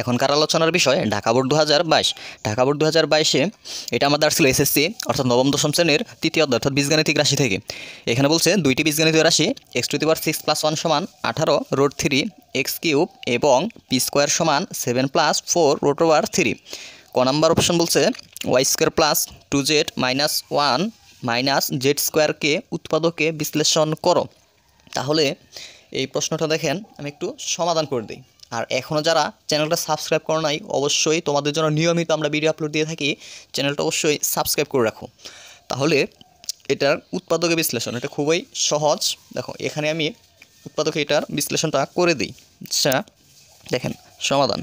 এখনকার আলোচনার বিষয়, ঢাকা বোর্ড দু হাজার বাইশ। ঢাকা বোর্ড দু হাজার বাইশে এটা আমাদের আসছিল এসএসসি অর্থাৎ নবম, দশম শ্রেণির তৃতীয় অধ্যায়, অর্থাৎ বীজগাণিতিক রাশি থেকে। এখানে বলছে, দুইটি বীজগাণিতীয় রাশি X to the power six plus one সমান আঠারো রোড থ্রি এক্স কিউব এবং পি স্কোয়ার সমান seven plus four root over three ক নাম্বার অপশন বলছে Y square plus two Z minus one minus Z স্কোয়ারকে উৎপাদকে বিশ্লেষণ করো। তাহলে এই প্রশ্নটা দেখেন, আমি একটু সমাধান করে দিই। আর এখনও যারা চ্যানেলটা সাবস্ক্রাইব করো নাই, অবশ্যই তোমাদের জন্য নিয়মিত আমরা ভিডিও আপলোড দিয়ে থাকি, চ্যানেলটা অবশ্যই সাবস্ক্রাইব করে রাখো। তাহলে এটার উৎপাদকের বিশ্লেষণ, এটা খুবই সহজ। দেখো, এখানে আমি উৎপাদকে এটার বিশ্লেষণটা করে দিই। আচ্ছা দেখেন, সমাধান।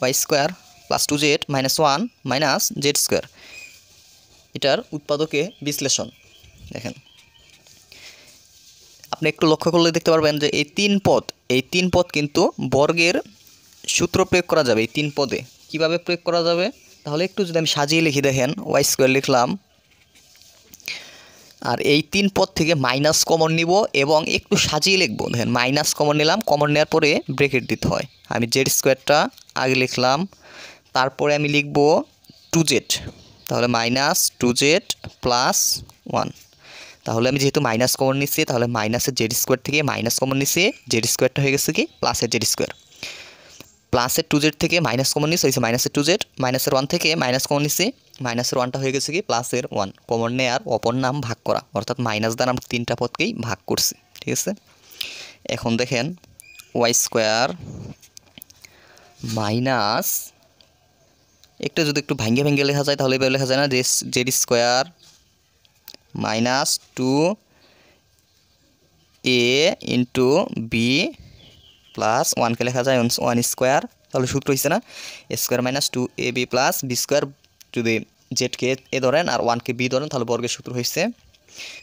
Y square plus two Z minus one minus Z square এটার উৎপাদকে বিশ্লেষণ। দেখেন। আপনি একটু লক্ষ্য করলে দেখতে পারবেন যে এই তিন পদ, এই তিন পদ কিন্তু বর্গের সূত্র প্রয়োগ করা যাবে এই তিন পদে। কীভাবে প্রয়োগ করা যাবে? তাহলে একটু যদি আমি সাজিয়ে লিখি, দেখেন, ওয়াই স্কোয়ার লিখলাম। আর এই তিন পদ থেকে মাইনাস কমন নিব এবং একটু সাজিয়ে লিখব। দেখেন, মাইনাস কমন নিলাম, কমন নেওয়ার পরে ব্রেকেট দিতে হয়। আমি জেড স্কোয়ারটা আগে লিখলাম, তারপরে আমি লিখব টু জেড। তাহলে minus two Z plus one তাহলে আমি যেহেতু মাইনাস কমন নিচ্ছি, তাহলে মাইনাসের জেড স্কোয়ার থেকে মাইনাস কমন নিচ্ছি। জেড স্কোয়ারটা হয়ে গেছে কি? প্লাসের জেড স্কোয়ার প্লাসের টু জেড থেকে মাইনাস কমন নিচ্ছে হয়েছে মাইনাসের টু জেড মাইনাসের ওয়ান থেকে মাইনাস কমন নিচ্ছে। মাইনাসের ওয়ানটা হয়ে গেছে কি? প্লাসের ওয়ান কমন নেয়ার অপর নাম ভাগ করা। অর্থাৎ মাইনাস দ্বারা আমরা তিনটা পদকেই ভাগ করছি, ঠিক আছে? এখন দেখেন ওয়াই স্কোয়ার মাইনাস একটু যদি একটু ভাঙ্গে ভেঙে লেখা যায়, তাহলে এভাবে লেখা যায় না। Z square minus two A into B plus ওয়ানকে লেখা যায় ওয়ান স্কোয়ার। তাহলে সূত্র হয়েছে না square minus two A B plus B square যদি জেডকে এ ধরেন আর ওয়ানকে বি ধরেন, তাহলে বর্গের সূত্র হয়েছে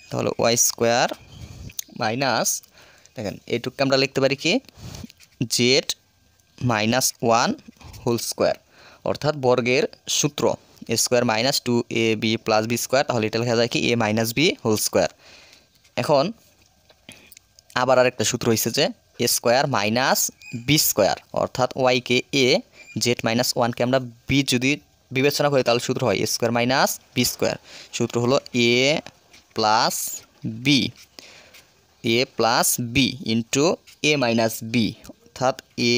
তাহলে ওয়াই স্কোয়ার মাইনাস, দেখেন এইটুকু আমরা লিখতে পারি কি? Z minus one whole square. অর্থাৎ বর্গের সূত্র square minus two A B plus B square তাহলে এটা লেখা যায় কি A minus B whole square এখন আবার আরেকটা সূত্র হয়েছে যে A square minus B square অর্থাৎ ওয়াইকে এ জেড মাইনাস ওয়ানকে আমরা বি যদি বিবেচনা করি, তাহলে সূত্র হয় A square minus B square সূত্র হলো A plus B A plus B into A minus B অর্থাৎ এ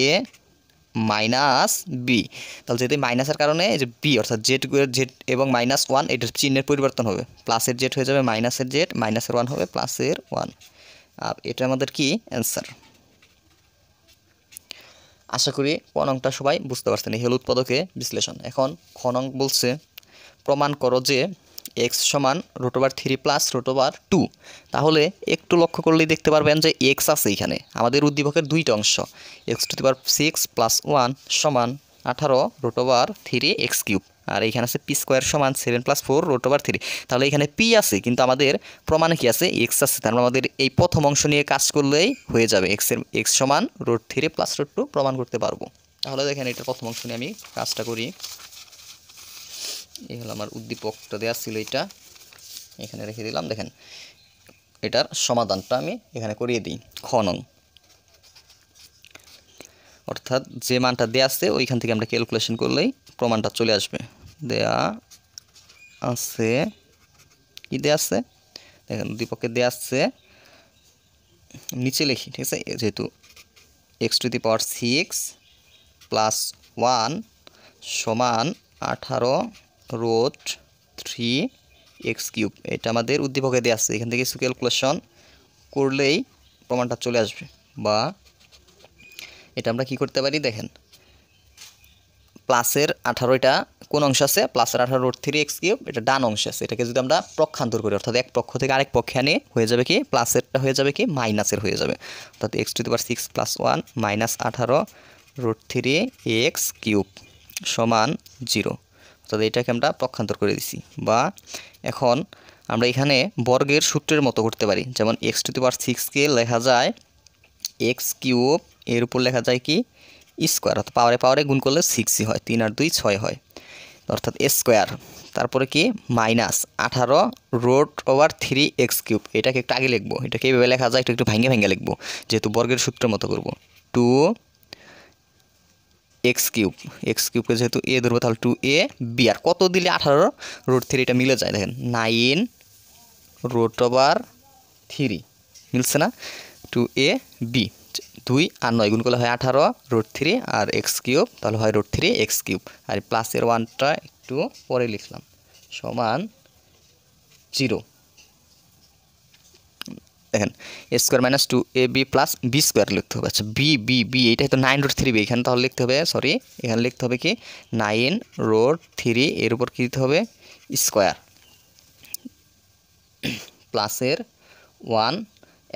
মাইনাস বি তাহলে যদি মাইনাসের কারণে যে বি অর্থাৎ জেড জেড এবং মাইনাস ওয়ান এটার চিহ্নের পরিবর্তন হবে। প্লাসের জেড হয়ে যাবে মাইনাসের জেড মাইনাসের ওয়ান হবে প্লাসের ওয়ান আর এটা আমাদের কি? অ্যান্সার আশা করি কনংটা সবাই বুঝতে পারছেন এই হল উৎপাদকে বিশ্লেষণ। এখন খনং বলছে, প্রমাণ করো যে এক্স সমান root over three plus root over two তাহলে একটু লক্ষ্য করলেই দেখতে পারবেন যে এক্স আছে এখানে। আমাদের উদ্দীপকের দুইটা অংশ। X to the power six plus one সমান আঠারো root over three X cube আর এখানে আছে পি স্কোয়ার সমান seven plus four root over three তাহলে এখানে পি আছে, কিন্তু আমাদের প্রমাণে কি আছে? এক্স আছে। তার আমাদের এই প্রথম অংশ নিয়ে কাজ করলেই হয়ে যাবে। এক্সের এক্স সমান root three plus root two প্রমাণ করতে পারব। তাহলে দেখেন, এটা প্রথম অংশ নিয়ে আমি কাজটা করি। এই হলো আমার উদ্দীপকটা দেওয়া ছিল এটা। এখানে রেখে দিলাম, দেখেন। এটার সমাধানটা আমি এখানে করিয়ে দিই খনন অর্থাৎ যে মানটা দেওয়া আছে, ওইখান থেকে আমরা ক্যালকুলেশন করলেই প্রমাণটা চলে আসবে। দেয়া আছে, কি দেয়া আছে? দেখেন দীপকে দেয়া আছে, নিচে লিখি, ঠিক আছে? যেহেতু X to the power six plus one সমান আঠারো রোড থ্রি এক্স কিউব এটা আমাদের উদ্দীপকে দেওয়া আছে। এখান থেকে কিছু ক্যালকুলেশন করলেই প্রমাণটা চলে আসবে। বা এটা আমরা কি করতে পারি? দেখেন প্লাসের আঠারোটা কোন অংশ আছে? প্লাসের আঠারো রোড থ্রি এক্স কিউব এটা ডান অংশ আছে। এটাকে যদি আমরা পক্ষান্তর করি, অর্থাৎ এক পক্ষ থেকে আরেক পক্ষে আনে, হয়ে যাবে কি? প্লাসেরটা হয়ে যাবে কি? মাইনাসের হয়ে যাবে। অর্থাৎ X to power six plus one minus আঠারো রোড থ্রি এক্স কিউব সমান জিরো অর্থাৎ এটাকে আমরা পক্ষান্তর করে দিছি। বা এখন আমরা এখানে বর্গের সূত্রের মতো করতে পারি। যেমন এক্স টু দি পাওয়ার সিক্সকে লেখা যায় এক্স কিউব এর উপর লেখা যায় কি? স্কোয়ার অর্থাৎ পাওয়ারে পাওয়ারে গুণ করলে সিক্সই হয়, তিন আর দুই ছয় হয়। অর্থাৎ স্কোয়ার তারপরে কি? মাইনাস আঠারো root over three X cube এটাকে একটু আগে লিখব। এটাকে এইভাবে লেখা যায়, একটু একটু ভেঙে ভেঙে লিখব। যেহেতু বর্গের সূত্রের মতো করব। টু এক্স কিউব, এক্স কিউবকে যেহেতু এ ধরবো তাহলে টু এ বি আর কত দিলে আঠারো রোড থ্রি এটা মিলে যায়? দেখেন নাইন রোড ওভার থ্রি মিলছে না? টু এ বি দুই আর নয় গুণ করলে হয় আঠারো রোড থ্রি আর এক্স কিউব, তাহলে হয় রোড থ্রি এক্স কিউব। আর প্লাসের ওয়ানটা একটু পরে লিখলাম, সমান জিরো দেখেন A square minus two A B plus B square লিখতে হবে। আচ্ছা বি বি বি এইটাই তো নাইন রোড থ্রি বি এখানে তাহলে লিখতে হবে সরি এখানে লিখতে হবে কি? নাইন রোড থ্রি এর উপর কী দিতে হবে? স্কোয়ার প্লাসের ওয়ান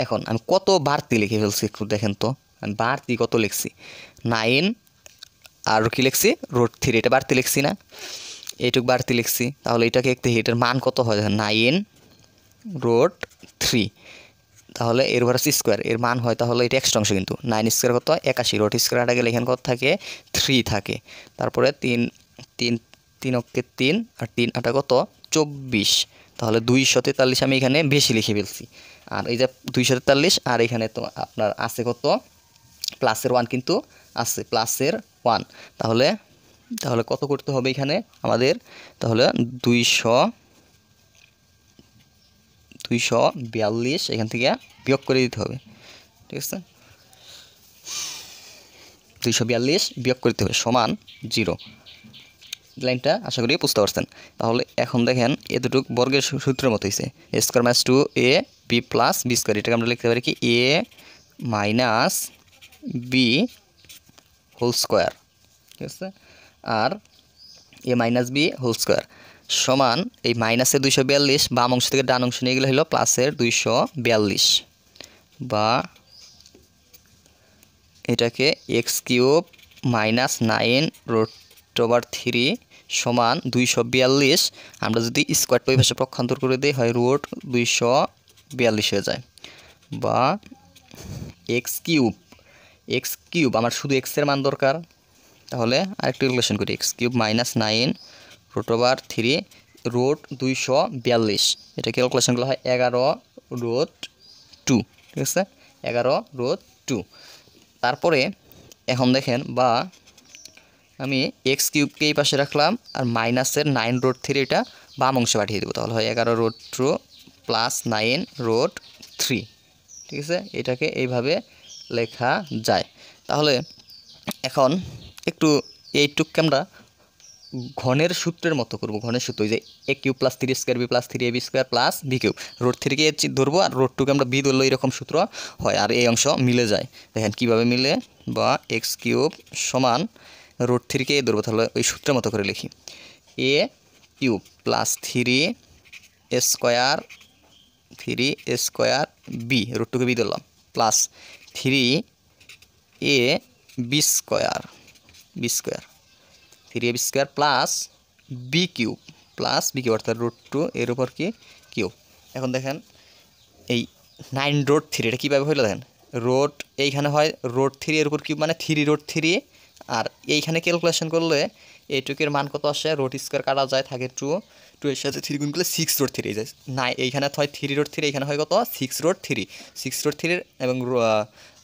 এখন আমি কত বাড়তি লিখে ফেলছি একটু দেখেন তো। আমি বাড়তি কত লিখছি? নাইন আর কি লিখছি? রোড থ্রি এটা বাড়তি লিখছি না। এইটুক বাড়তি লিখছি, তাহলে এটাকে একটু এটার মান কত হয়? দেখেন নাইন রোড থ্রি তাহলে এর আছে স্কোয়ার এর মান হয় তাহলে এটা এক্সট্রা অংশ কিন্তু। নাইন স্কোয়ার কত? একাশি। রোড স্কোয়ার আটা গেলে এখানে কত থাকে থ্রি থাকে। তারপরে তিন তিন তিন অক্ষে তিন, আর তিন আটা কত? চব্বিশ। তাহলে দুইশো তেতাল্লিশ আমি এখানে বেশি লিখে ফেলছি। আর এই যে দুইশো তেতাল্লিশ, আর এখানে তো আপনার আছে কত? প্লাসের ওয়ান কিন্তু আছে, প্লাসের ওয়ান তাহলে তাহলে কত করতে হবে এখানে আমাদের? তাহলে দুইশো দুইশো বিয়াল্লিশ, এখান থেকে বিয়োগ করে দিতে হবে। ঠিক আছে? দুইশো বিয়াল্লিশ বিয়োগ করতে হবে, সমান জিরো। লাইনটা আশা করি বুঝতে পারছেন। তাহলে এখন দেখেন এ দুটুক বর্গের সূত্রের মতো হয়েছে A square minus two A B plus B square এটাকে আমরা লিখতে পারি কি? A minus B whole square ঠিক আছে? আর A minus B whole square সমান এই মাইনাসের দুইশো বিয়াল্লিশ, বাম অংশ থেকে ডান অংশ নিয়ে গেলে হলো প্লাসের দুইশো বিয়াল্লিশ। বা এটাকে X cube minus nine root over three সমান দুইশো বিয়াল্লিশ। আমরা যদি স্কোয়ার পরিভাষা পক্ষান্তর করে দিই, হয় রুট দুইশো বিয়াল্লিশ হয়ে যায়। বা এক্স কিউব এক্স কিউব, আমার শুধু এক্সের মান দরকার। তাহলে আরেকটু রিলেশন করি, X cube minus nine root over three root দুইশো বিয়াল্লিশ। এটা ক্যালকুলেশনগুলো হয় এগারো রুট টু ঠিক আছে? এগারো রুট টু তারপরে, এখন দেখেন, বা আমি এক্স কিউবকে এই পাশে রাখলাম, আর মাইনাসের নাইন রোড থ্রি এটা বাম অংশে পাঠিয়ে দেবো। তাহলে হয় এগারো root two plus nine root three ঠিক আছে? এটাকে এইভাবে লেখা যায়। তাহলে, এখন একটু এইটুককে আমরা ঘনের সূত্রের মতো করব, ঘনের সূত্র যে A cube plus three square B plus three A B square plus B cube root থ্রিকে ধরবো আর রোড টুকে আমরা বি ধরলো এরকম সূত্র হয়, আর এই অংশ মিলে যায়। দেখেন কীভাবে মিলে, বা এক্স কিউব সমান রোড থ্রিকে এ ধরবো, তাহলে ওই সূত্রের মতো করে লিখি। A cube plus three square three square B root টুকে বি ধরলাম plus three A B square B square three A B square plus B cube plus B cube অর্থাৎ রুট টু এর উপর কি? কিউব এখন দেখেন, এই নাইন রোড থ্রি এটা কীভাবে হইল দেখেন? রোড এইখানে হয় রোড থ্রি এর উপর কিউব মানে থ্রি রোড থ্রি আর এইখানে ক্যালকুলেশন করলে এইটুকের মান কত আসে? রোড স্কোয়ার কাটা যায়, থাকে টু টু এর সাথে থ্রি গুণ করলে সিক্স রোড থ্রি যায় না এইখানে হয় থ্রি রোড থ্রি এখানে হয় কত? Six root three six root থ্রির এবং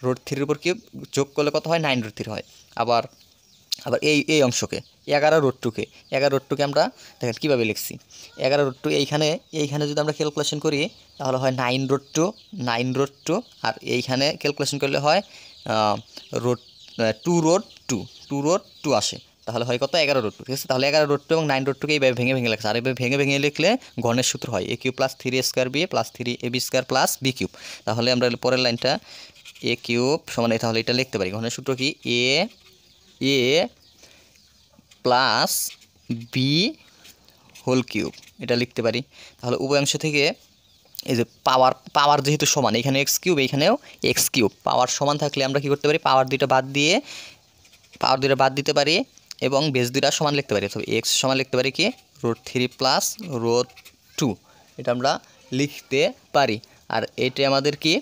রোড থ্রির উপর কিউব যোগ করলে কত হয়? নাইন রোড থ্রি হয়। আবার আবার এই এই অংশকে, এগারো রোড টুকে এগারো রোড টুকে আমরা দেখেন কীভাবে লিখছি? এগারো রোড টু এইখানে এইখানে যদি আমরা ক্যালকুলেশন করি, তাহলে হয় nine root two nine root two আর এইখানে ক্যালকুলেশন করলে হয় root two root two two root two আসে। তাহলে হয় কত? এগারো রোড টু ঠিক আছে? তাহলে এগারো রোড টু এবং নাইন রোড টুকে এইভাবে ভেঙে ভেঙে লেখছে আর এইভাবে ভেঙে ভেঙে লিখলে গণের সূত্র হয়। A cube plus three square B plus three A B square plus B cube তাহলে আমরা পরের লাইনটা এ কিউব সমান, তাহলে এটা লিখতে পারি। গণের সূত্র কি? A A plus B whole cube, এটা লিখতে পারি। তাহলে উভয়াংশ থেকে এই যে পাওয়ার পাওয়ার যেহেতু সমান, এখানে এক্স কিউব, এখানেও এক্স কিউব। পাওয়ার সমান থাকলে আমরা কি করতে পারি? পাওয়ার দুইটা বাদ দিয়ে, পাওয়ার দুইটা বাদ দিতে পারি এবং বেস দুইটা সমান লিখতে পারি। তবে এক্স সমান লিখতে পারি কি? Root three plus root two, এটা আমরা লিখতে পারি। আর এটা আমাদের কি?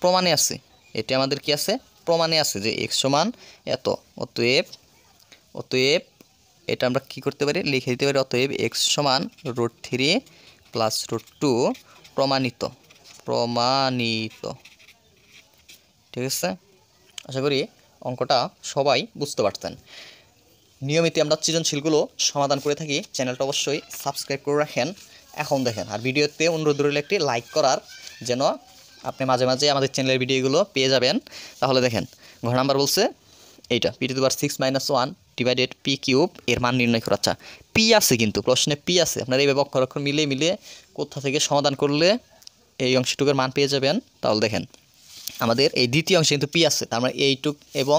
প্রমাণে আছে। এটা আমাদের কি আছে? প্রমাণে আছে যে এক্স সমান এত। অতএব অতএব এটা আমরা কি করতে পারি? লিখে দিতে পারি, অতএব এক্স সমান root three plus root two প্রমাণিত। প্রমাণিত। ঠিক আছে? আশা করি অঙ্কটা সবাই বুঝতে পারতেন। নিয়মিত আমরা সৃজনশীলগুলো সমাধান করে থাকি। চ্যানেলটা অবশ্যই সাবস্ক্রাইব করে রাখেন। এখন দেখেন, আর ভিডিওতে অনুরোধ রইল একটি লাইক করার, যেন আপনি মাঝে মাঝে আমাদের চ্যানেলের ভিডিওগুলো পেয়ে যাবেন। তাহলে দেখেন, ঘর নাম্বার বলছে এইটা P to the six minus one divided P cube এর মান নির্ণয় করা আচ্ছা পি আছে কিন্তু, প্রশ্নে পি আছে। আপনার এইভাবে অক্ষর অক্ষর মিলিয়ে মিলিয়ে কোথা থেকে সমাধান করলে এই অংশটুকুর মান পেয়ে যাবেন, তাহলে দেখেন, আমাদের এই দ্বিতীয় অংশে কিন্তু পি আছে, তার মানে এইটুক এবং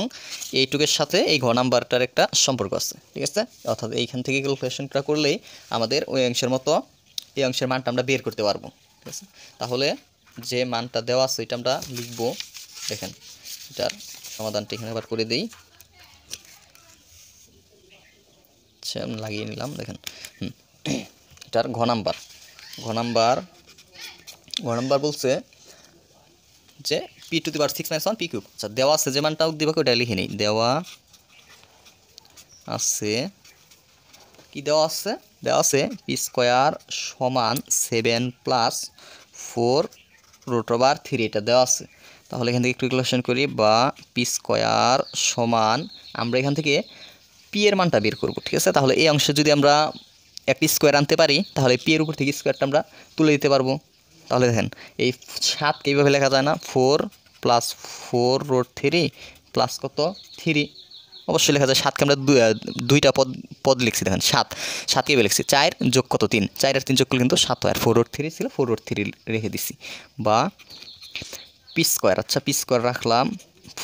এইটুকের সাথে এই ঘ নাম্বারটার একটা সম্পর্ক আছে, ঠিক আছে? অর্থাৎ এইখান থেকে ক্যালকুলেশনটা করলেই আমাদের ওই অংশের মতো এই অংশের মানটা আমরা বের করতে পারব, ঠিক আছে? তাহলে যে মানটা দেওয়া আছে এটা আমরা লিখব। দেখেন, এটার সমাধানটা এখানে আবার করে দিই। আচ্ছা আমি লাগিয়ে নিলাম, দেখেন। এটার ঘ নাম্বার। ঘ নাম্বার ঘ নাম্বার বলছে যে P to the power six minus one P cube আচ্ছা দেওয়া আছে যে মানটা দিবাকে ওটা লিখে নিই। দেওয়া আছে, কি দেওয়া আছে? দেওয়া আছে পি স্কোয়ার সমান seven plus four root over three এটা দেওয়া আছে। তাহলে এখান থেকে একটু ক্যালকুলেশন করি, বা পি স্কোয়ার সমান, আমরা এখান থেকে পি এর মানটা বের করব, ঠিক আছে? তাহলে এই অংশে যদি আমরা একটি স্কোয়ার আনতে পারি, তাহলে পি এর উপর থেকে স্কোয়ারটা আমরা তুলে দিতে পারব। তাহলে দেখেন, এই সাতকে এইভাবে লেখা যায় না? Four plus four root three plus কত? থ্রি অবশ্যই লেখা যায় সাতকে আমরা দুইটা পদ পদ লিখছি, দেখেন, সাত। সাতকে এভাবে লিখছি, চার যোগ কত? তিন। চার আর তিন যোগ করলে কিন্তু সাত আর ফোর রোড থ্রি ছিল ফোর রোড থ্রি রেখে দিছি। বা পি স্কোয়ার আচ্ছা পি স্কোয়ার রাখলাম।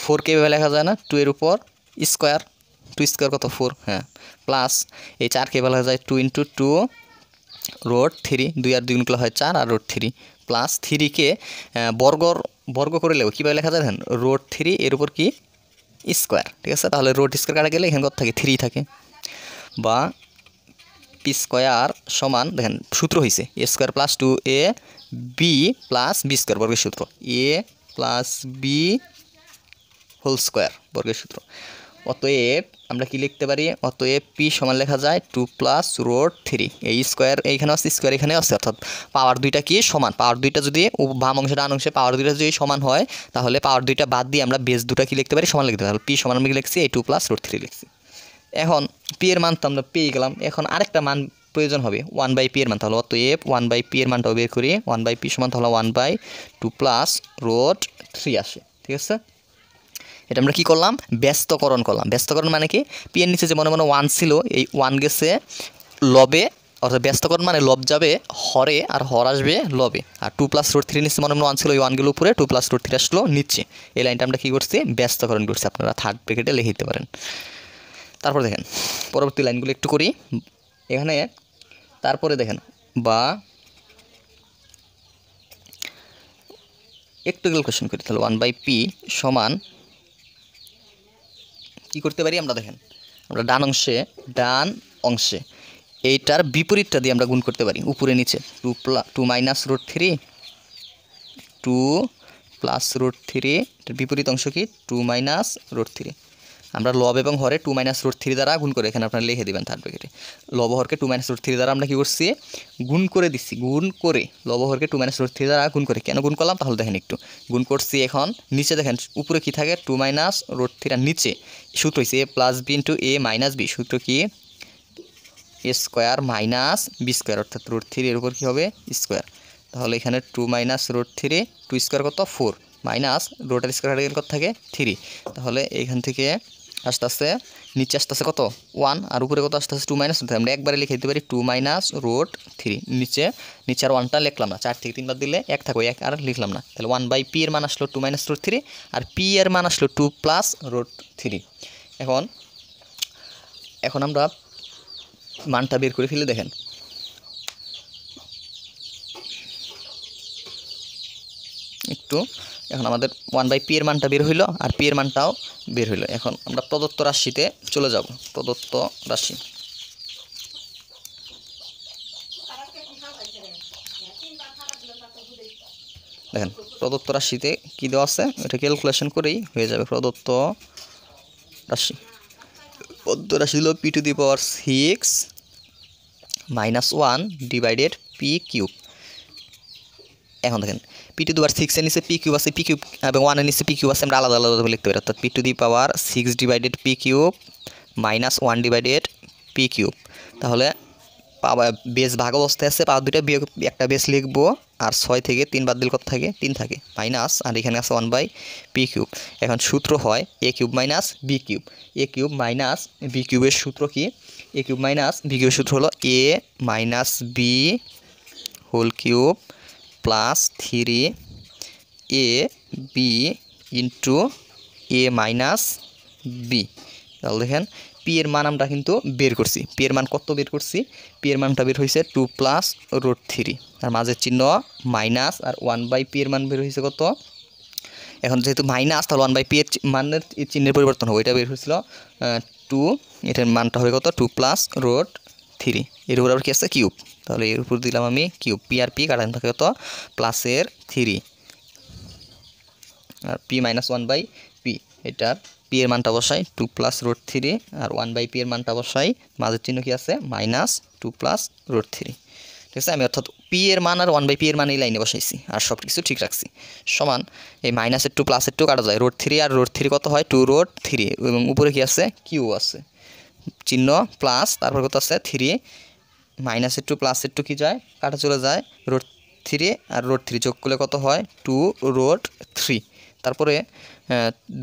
ফোরকে এভাবে লেখা যায় না? টু এর উপর স্কোয়ার টু স্কোয়ার কত? ফোর হ্যাঁ। প্লাস এই চার চারকে বলা যায় two into two root three দুই আর দুই হয় চার, আর রোড থ্রি প্লাস থ্রিকে বর্গর বর্গ করে লেও কীভাবে লেখা যায়? দেখেন রোড থ্রি এর উপর কি? স্কোয়ার, ঠিক আছে? তাহলে রোড স্কোয়ার কাটা গেলে এখানে কত থাকে? থ্রি থাকে। বা পি স্কোয়ার সমান, দেখেন, সূত্র হয়েছে A square plus two A B plus B square, বর্গের সূত্র। A plus B whole square বর্গের সূত্র। অতএব আমরা কি লিখতে পারি? অতএব পি সমান লেখা যায় টু প্লাস রোড থ্রি এই স্কোয়ার এইখানে আছে স্কোয়ার এখানে আছে, অর্থাৎ পাওয়ার দুইটা কি? সমান। পাওয়ার দুইটা যদি বাম অংশে ডান অংশে পাওয়ার দুইটা যদি সমান হয়, তাহলে পাওয়ার দুইটা বাদ দিয়ে আমরা বেস দুটা কি লিখতে পারি? সমান লিখতে পারি। পি সমান আমি লিখছি? এই টু প্লাস রোড থ্রি লিখছি। এখন পি এর মান তো আমরা পেয়ে গেলাম। এখন আরেকটা মান প্রয়োজন হবে ওয়ান বাই পি এর মান। তাহলে অতএব ওয়ান বাই পি এর মানটাও বের করি। ওয়ান বাই পি সমান তাহলে one by two plus root three আসে। ঠিক আছে? এটা আমরা কি করলাম? ব্যস্তকরণ করলাম। ব্যস্তকরণ মানে কি? পি এর নিচে যে মনে মনে ওয়ান ছিল, এই ওয়ান গেছে, লবে, অর্থাৎ ব্যস্তকরণ মানে লব যাবে, হরে, আর হর আসবে লবে। আর টু প্লাস রোড থ্রি নিচে মনে মনে ওয়ান ছিল ওই ওয়ানগুলো উপরে টু প্লাস রোড থ্রি আসলো নিচে। এই লাইনটা আমরা কী করছি? ব্যস্তকরণ করছি। আপনারা থার্ড ব্রেকেটে লিখে দিতে পারেন। তারপর দেখেন, পরবর্তী লাইনগুলো একটু করি। এখানে, তারপরে দেখেন, বা একটু ক্যালকুলেশন করি, তাহলে ওয়ান বাই পি সমান কি করতে পারি আমরা দেখেন। আমরা ডান অংশে ডান অংশে এইটার বিপরীতটা দিয়ে আমরা গুণ করতে পারি, উপরে নিচে। Two plus, two minus root three, two plus root three, এটার বিপরীত অংশ কি? Two minus root three. আমরা লব এবং হরে টু মাইনাস রুট থ্রি দ্বারা গুণ করে এখানে আপনারা লিখে দেবেন থার্ড ব্র্যাকেটে লব হরকে টু মাইনাস রুট থ্রি দ্বারা আমরা কী করছি? গুণ করে দিচ্ছি। গুণ করে লব হরকে টু মাইনাস রুট থ্রি দ্বারা গুণ করে। কেন গুণ করলাম? তাহলে দেখেন একটু। গুণ করছি এখন নিচে দেখেন, উপরে কী থাকে? টু মাইনাস রুট থ্রি আর নিচে। সূত্র হয়েছে a plus b into a minus b সূত্র কি? A square minus b square অর্থাৎ রুট থ্রি এর উপর কী হবে? স্কোয়ার তাহলে এখানে two minus root three two square কত? ফোর মাইনাস রোটার স্কোয়ার কত থাকে? থ্রি তাহলে এইখান থেকে আস্তে আস্তে নিচে আস্তে আস্তে কত? ওয়ান আর উপরে কত আস্তে আস্তে টু মাইনাস আমরা একবারে লিখে দিতে পারি টু মাইনাস রোড থ্রি নিচে নিচে আর ওয়ানটা লিখলাম না। চার থেকে তিনবার দিলে এক থাকো এক আর লিখলাম না। তাহলে ওয়ান বাই পি এর মান আসলো টু মাইনাস রোড থ্রি আর পি এর মান আসলো টু প্লাস রোড থ্রি এখন এখন আমরা মানটা বের করে ফেলে, দেখেন। একটু এখন আমাদের ওয়ান বাই পি এর মানটা বের হইল আর পি এর মানটাও বের হইল। এখন আমরা প্রদত্ত রাশিতে চলে যাব। প্রদত্ত রাশি। দেখেন, প্রদত্ত রাশিতে কী দেওয়া আছে? এটা ক্যালকুলেশন করেই হয়ে যাবে প্রদত্ত রাশি। প্রদত্ত রাশি আসছিল p to the power six minus one divided p cube এখন দেখেন পি টু দি পাওয়ার সিক্সের নিচে পি কিউব আছে পি কিউব এবং ওয়ানের নিচে পি কিউব আছে, আমরা আলাদা আলাদাভাবে লিখতে পারি। অর্থাৎ p to the power six divided p cube minus one divided p cube তাহলে পাওয়া বেস ভাগ অবস্থায় আছে পাওয়ার দুইটা বিয়োগ, একটা বেস লিখব, আর ছয় থেকে তিন বাদ দিল কত থাকে? তিন থাকে। মাইনাস আর এখানে আছে ওয়ান বাই পি কিউব এখন সূত্র হয় a cube minus b cube a cube minus b কিউবের সূত্র কি? এ কিউব মাইনাস বি কিউবের সূত্র হলো a minus b whole cube plus three a b into a minus b. তাহলে দেখেন পি এর মান আমরা কিন্তু বের করছি। পি এর মান কত বের করছি? পি এর মানটা বের হয়েছে টু প্লাস রোড থ্রি আর মাঝের চিহ্ন মাইনাস আর ওয়ান বাই পি এর মান বের হয়েছে কত? এখন যেহেতু মাইনাস তাহলে ওয়ান বাই পি এর মানের চিহ্নের পরিবর্তন হবে। এটা বের হয়েছিল টু এটার মানটা হবে কত? টু প্লাস রোড থ্রি এর উপর আবার কি আছে? কিউব তাহলে এর উপর দিলাম আমি কিউব পি আর পি কাটান থাকে কত? প্লাসের three R p minus one by p এটার পি এর মানটা বসাই টু প্লাস রোড থ্রি আর ওয়ান বাই পি এর মানটা বসাই, মাঝের চিহ্ন কি আছে? Minus two plus root three ঠিক আছে? আমি অর্থাৎ পি এর মান আর ওয়ান বাই পি এর মান এই লাইনে বসাইছি, আর সব কিছু ঠিক রাখছি। সমান, এই মাইনাসের টু প্লাসের টু কাটা যায়। রোড থ্রি আর রোড থ্রি কত হয়? টু রোড থ্রি এবং উপরে কি আছে? কিউ আছে। চিহ্ন প্লাস তারপর কত আছে? থ্রি মাইনাসের টু, প্লাসের টু কি যায়? কাটা চলে যায় রোড থ্রি আর রোড থ্রি যোগ করলে কত হয়? টু রোড থ্রি তারপরে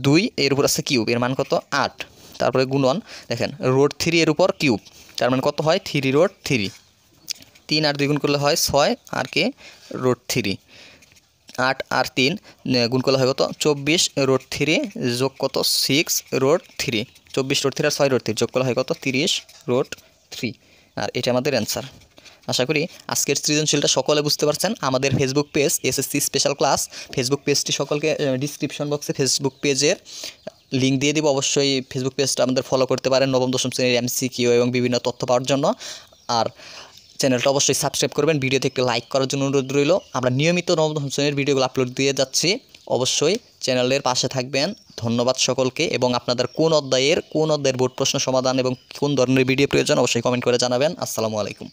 দুই এর উপর আছে কিউব, এর মান কত? আট। তারপরে গুণন, দেখেন, রোড থ্রি এর উপর কিউব, তার মানে কত হয়? থ্রি রোড থ্রি তিন আর দুই গুণ করলে হয় ছয়, আর কে? রোড থ্রি আট আর তিন গুণ করলে হয় কত? চব্বিশ, রোড থ্রি যোগ কত? সিক্স রোড থ্রি চব্বিশ রোড থ্রি আর ছয় রোড থ্রি যোগ করলে হয় কত? তিরিশ, রোড থ্রি আর এটা আমাদের অ্যান্সার আশা করি আজকের সৃজনশীলটা সকলে বুঝতে পারছেন। আমাদের Facebook page SSC special class Facebook পেজটি সকলকে ডিসক্রিপশন বক্সে ফেসবুক পেজের লিঙ্ক দিয়ে দিব। অবশ্যই ফেসবুক পেজটা আমাদের ফলো করতে পারেন নবম, দশম শ্রেণির এমসি কিউ এবং বিভিন্ন তথ্য পাওয়ার জন্য। আর চ্যানেলটা অবশ্যই সাবস্ক্রাইব করবেন। ভিডিওতে একটু লাইক করার জন্য অনুরোধ রইল। আমরা নিয়মিত নবম, দশম শ্রেণির ভিডিওগুলো আপলোড দিয়ে যাচ্ছি। অবশ্যই চ্যানেলের পাশে থাকবেন। ধন্যবাদ সকলকে এবং আপনাদের কোন অধ্যায়ের কোন অধ্যায়ের বোর্ড প্রশ্ন সমাধান এবং কোন ধরনের ভিডিও প্রয়োজন অবশ্যই কমেন্ট করে জানাবেন। আসসালামু আলাইকুম।